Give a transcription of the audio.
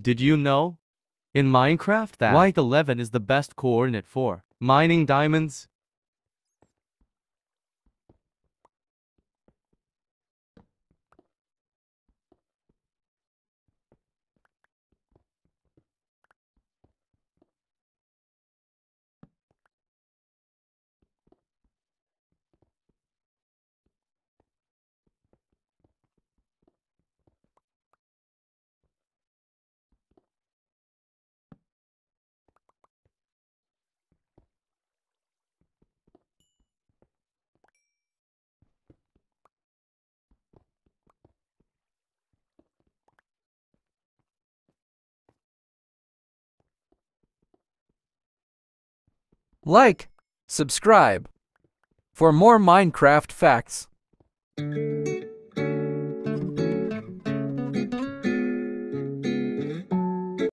Did you know? In Minecraft that white 11 is the best coordinate for mining diamonds. Like, subscribe for more Minecraft facts.